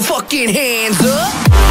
fucking hands up.